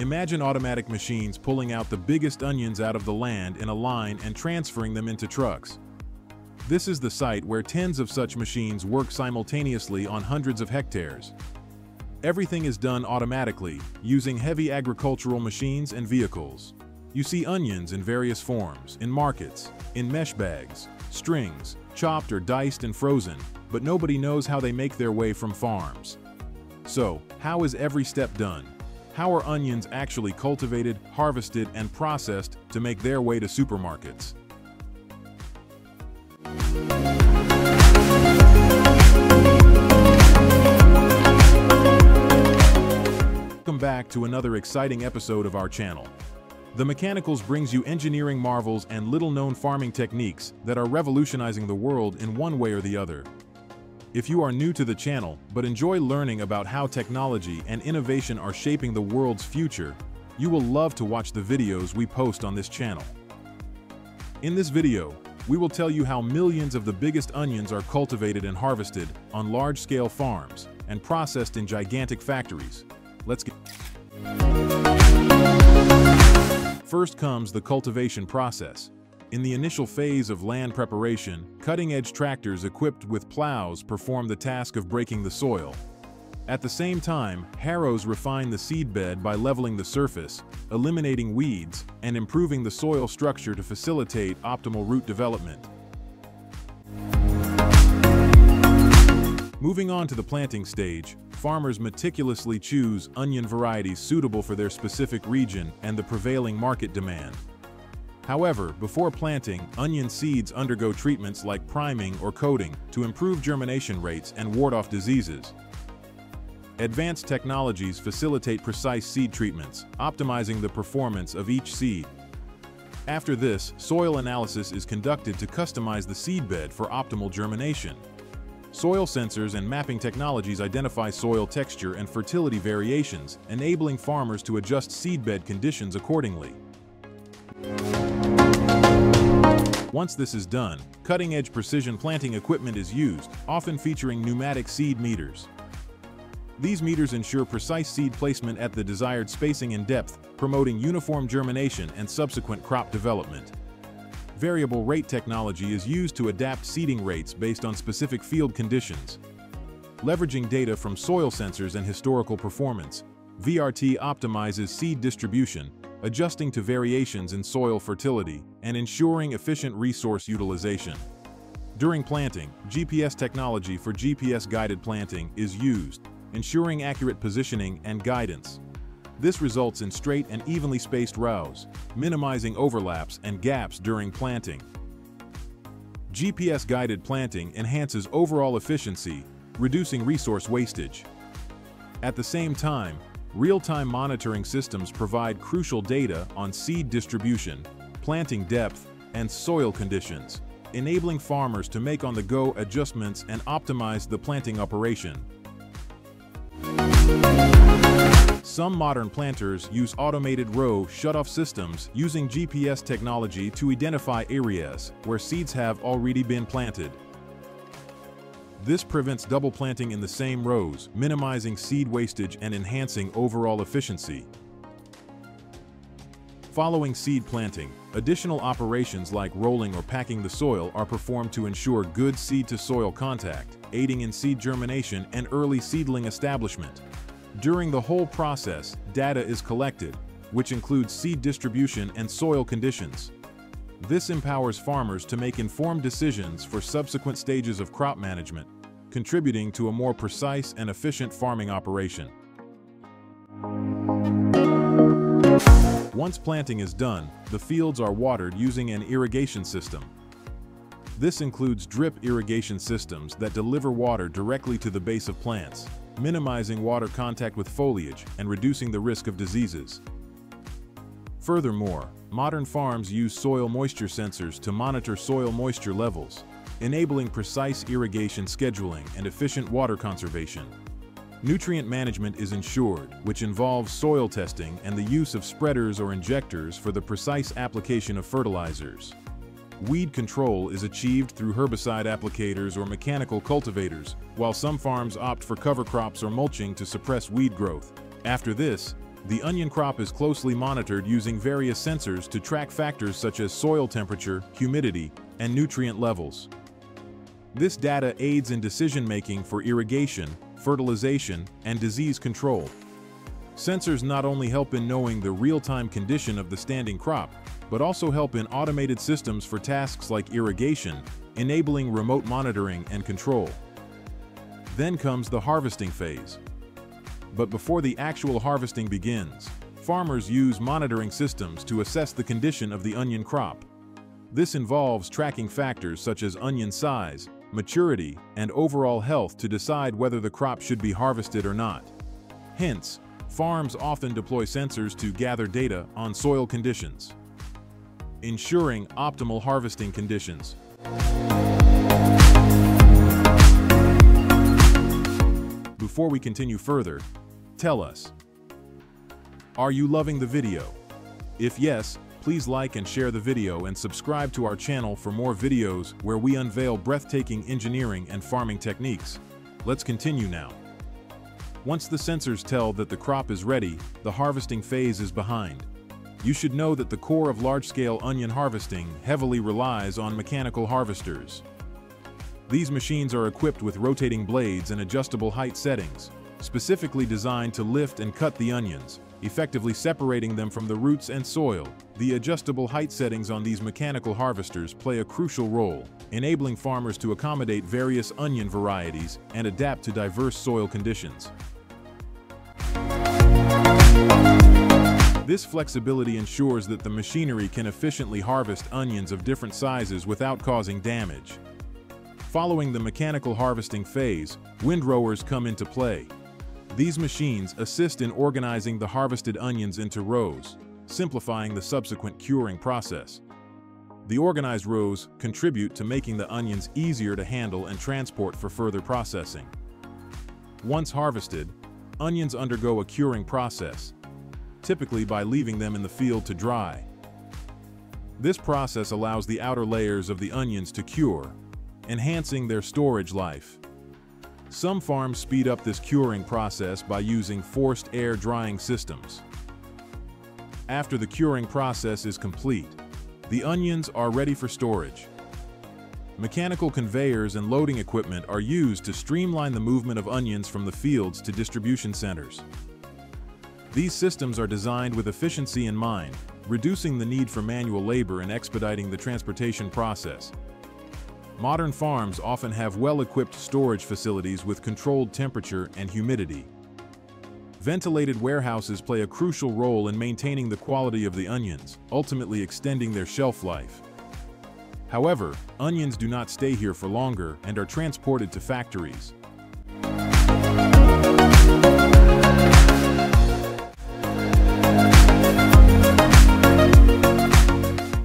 Imagine automatic machines pulling out the biggest onions out of the land in a line and transferring them into trucks. This is the site where tens of such machines work simultaneously on hundreds of hectares. Everything is done automatically, using heavy agricultural machines and vehicles. You see onions in various forms, in markets, in mesh bags, strings, chopped or diced and frozen, but nobody knows how they make their way from farms. So, how is every step done? How are onions actually cultivated, harvested, and processed to make their way to supermarkets? Welcome back to another exciting episode of our channel. The Mechanicals brings you engineering marvels and little-known farming techniques that are revolutionizing the world in one way or the other. If you are new to the channel but enjoy learning about how technology and innovation are shaping the world's future, you will love to watch the videos we post on this channel. In this video, we will tell you how millions of the biggest onions are cultivated and harvested on large-scale farms and processed in gigantic factories. Let's get... First comes the cultivation process. In the initial phase of land preparation, cutting-edge tractors equipped with plows perform the task of breaking the soil. At the same time, harrows refine the seedbed by leveling the surface, eliminating weeds, and improving the soil structure to facilitate optimal root development. Moving on to the planting stage, farmers meticulously choose onion varieties suitable for their specific region and the prevailing market demand. However, before planting, onion seeds undergo treatments like priming or coating to improve germination rates and ward off diseases. Advanced technologies facilitate precise seed treatments, optimizing the performance of each seed. After this, soil analysis is conducted to customize the seedbed for optimal germination. Soil sensors and mapping technologies identify soil texture and fertility variations, enabling farmers to adjust seedbed conditions accordingly. Once this is done, cutting-edge precision planting equipment is used, often featuring pneumatic seed meters. These meters ensure precise seed placement at the desired spacing and depth, promoting uniform germination and subsequent crop development. Variable rate technology is used to adapt seeding rates based on specific field conditions. Leveraging data from soil sensors and historical performance, VRT optimizes seed distribution, adjusting to variations in soil fertility, and ensuring efficient resource utilization. During planting, GPS technology for GPS-guided planting is used, ensuring accurate positioning and guidance. This results in straight and evenly spaced rows, minimizing overlaps and gaps during planting. GPS-guided planting enhances overall efficiency, reducing resource wastage. At the same time, Real-time monitoring systems provide crucial data on seed distribution, planting depth, and soil conditions, enabling farmers to make on-the-go adjustments and optimize the planting operation. Some modern planters use automated row shut-off systems using GPS technology to identify areas where seeds have already been planted. This prevents double planting in the same rows, minimizing seed wastage and enhancing overall efficiency. Following seed planting, additional operations like rolling or packing the soil are performed to ensure good seed-to-soil contact, aiding in seed germination and early seedling establishment. During the whole process, data is collected, which includes seed distribution and soil conditions. This empowers farmers to make informed decisions for subsequent stages of crop management, contributing to a more precise and efficient farming operation. Once planting is done, the fields are watered using an irrigation system. This includes drip irrigation systems that deliver water directly to the base of plants, minimizing water contact with foliage and reducing the risk of diseases. Furthermore, modern farms use soil moisture sensors to monitor soil moisture levels, enabling precise irrigation scheduling and efficient water conservation. Nutrient management is ensured, which involves soil testing and the use of spreaders or injectors for the precise application of fertilizers. Weed control is achieved through herbicide applicators or mechanical cultivators, while some farms opt for cover crops or mulching to suppress weed growth. After this, the onion crop is closely monitored using various sensors to track factors such as soil temperature, humidity, and nutrient levels. This data aids in decision-making for irrigation, fertilization, and disease control. Sensors not only help in knowing the real-time condition of the standing crop, but also help in automated systems for tasks like irrigation, enabling remote monitoring and control. Then comes the harvesting phase. But before the actual harvesting begins, farmers use monitoring systems to assess the condition of the onion crop. This involves tracking factors such as onion size, maturity, and overall health to decide whether the crop should be harvested or not. Hence, farms often deploy sensors to gather data on soil conditions, ensuring optimal harvesting conditions. Before we continue further, tell us, are you loving the video? If yes, please like and share the video and subscribe to our channel for more videos where we unveil breathtaking engineering and farming techniques. Let's continue now. Once the sensors tell that the crop is ready, the harvesting phase is behind. You should know that the core of large-scale onion harvesting heavily relies on mechanical harvesters. These machines are equipped with rotating blades and adjustable height settings, specifically designed to lift and cut the onions, effectively separating them from the roots and soil. The adjustable height settings on these mechanical harvesters play a crucial role, enabling farmers to accommodate various onion varieties and adapt to diverse soil conditions. This flexibility ensures that the machinery can efficiently harvest onions of different sizes without causing damage. Following the mechanical harvesting phase, windrowers come into play. These machines assist in organizing the harvested onions into rows, simplifying the subsequent curing process. The organized rows contribute to making the onions easier to handle and transport for further processing. Once harvested, onions undergo a curing process, typically by leaving them in the field to dry. This process allows the outer layers of the onions to cure, enhancing their storage life. Some farms speed up this curing process by using forced air drying systems. After the curing process is complete, the onions are ready for storage. Mechanical conveyors and loading equipment are used to streamline the movement of onions from the fields to distribution centers. These systems are designed with efficiency in mind, reducing the need for manual labor and expediting the transportation process. Modern farms often have well-equipped storage facilities with controlled temperature and humidity. Ventilated warehouses play a crucial role in maintaining the quality of the onions, ultimately extending their shelf life. However, onions do not stay here for longer and are transported to factories.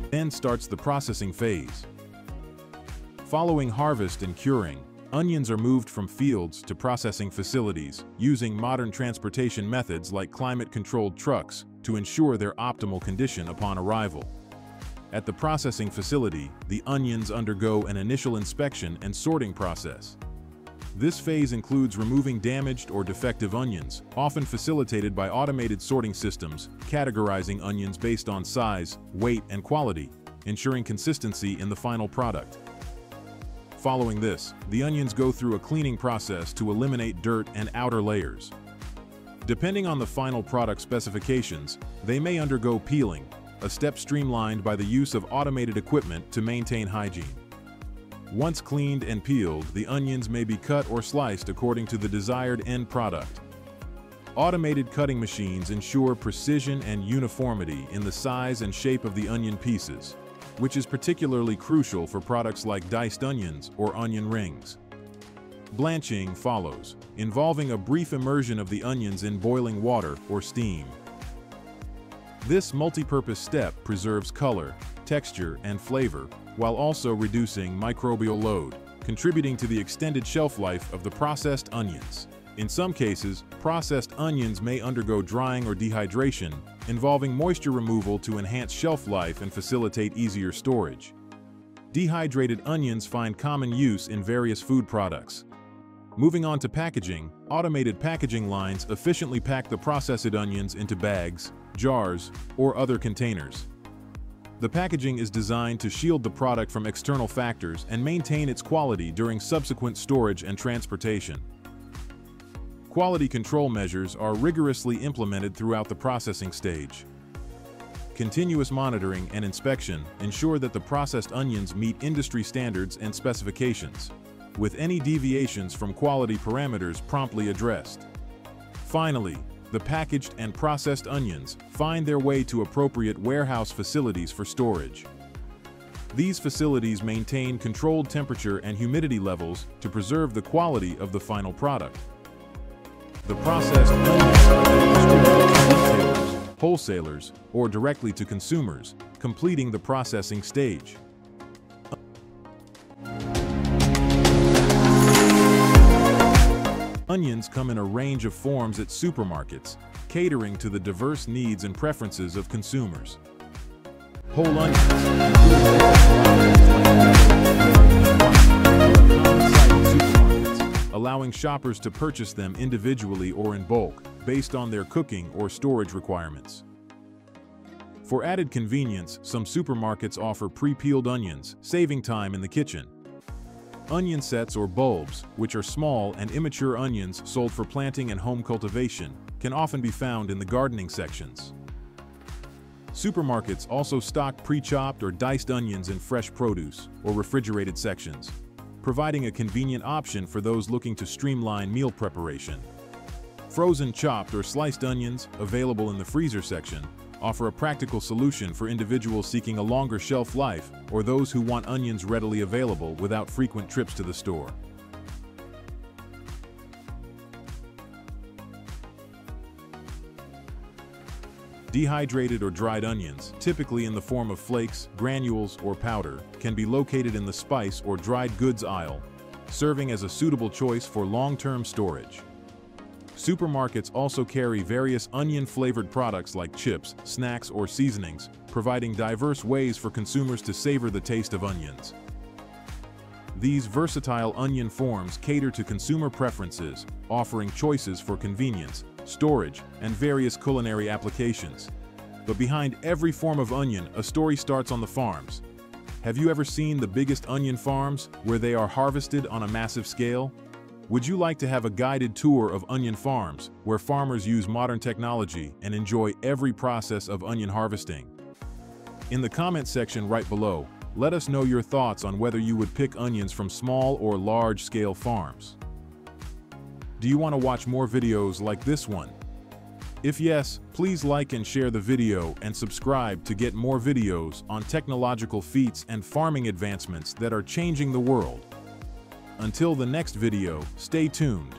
Then starts the processing phase. Following harvest and curing, onions are moved from fields to processing facilities using modern transportation methods like climate-controlled trucks to ensure their optimal condition upon arrival. At the processing facility, the onions undergo an initial inspection and sorting process. This phase includes removing damaged or defective onions, often facilitated by automated sorting systems, categorizing onions based on size, weight, and quality, ensuring consistency in the final product. Following this, the onions go through a cleaning process to eliminate dirt and outer layers. Depending on the final product specifications, they may undergo peeling, a step streamlined by the use of automated equipment to maintain hygiene. Once cleaned and peeled, the onions may be cut or sliced according to the desired end product. Automated cutting machines ensure precision and uniformity in the size and shape of the onion pieces, which is particularly crucial for products like diced onions or onion rings. Blanching follows, involving a brief immersion of the onions in boiling water or steam. This multi-purpose step preserves color, texture, and flavor, while also reducing microbial load, contributing to the extended shelf life of the processed onions. In some cases, processed onions may undergo drying or dehydration, involving moisture removal to enhance shelf life and facilitate easier storage. Dehydrated onions find common use in various food products. Moving on to packaging, automated packaging lines efficiently pack the processed onions into bags, jars, or other containers. The packaging is designed to shield the product from external factors and maintain its quality during subsequent storage and transportation. Quality control measures are rigorously implemented throughout the processing stage. Continuous monitoring and inspection ensure that the processed onions meet industry standards and specifications, with any deviations from quality parameters promptly addressed. Finally, the packaged and processed onions find their way to appropriate warehouse facilities for storage. These facilities maintain controlled temperature and humidity levels to preserve the quality of the final product. The processed onions are distributed to wholesalers, or directly to consumers, completing the processing stage. Onions come in a range of forms at supermarkets, catering to the diverse needs and preferences of consumers. Whole onions, allowing shoppers to purchase them individually or in bulk, based on their cooking or storage requirements. For added convenience, some supermarkets offer pre-peeled onions, saving time in the kitchen. Onion sets or bulbs, which are small and immature onions sold for planting and home cultivation, can often be found in the gardening sections. Supermarkets also stock pre-chopped or diced onions in fresh produce or refrigerated sections, providing a convenient option for those looking to streamline meal preparation. Frozen chopped or sliced onions, available in the freezer section, offer a practical solution for individuals seeking a longer shelf life or those who want onions readily available without frequent trips to the store. Dehydrated or dried onions, typically in the form of flakes, granules, or powder, can be located in the spice or dried goods aisle, serving as a suitable choice for long-term storage. Supermarkets also carry various onion-flavored products like chips, snacks, or seasonings, providing diverse ways for consumers to savor the taste of onions. These versatile onion forms cater to consumer preferences, offering choices for convenience, storage, and various culinary applications. But behind every form of onion, a story starts on the farms. Have you ever seen the biggest onion farms, where they are harvested on a massive scale? Would you like to have a guided tour of onion farms, where farmers use modern technology and enjoy every process of onion harvesting? In the comment section right below, let us know your thoughts on whether you would pick onions from small or large-scale farms. Do you want to watch more videos like this one? If yes, please like and share the video and subscribe to get more videos on technological feats and farming advancements that are changing the world. Until the next video, stay tuned.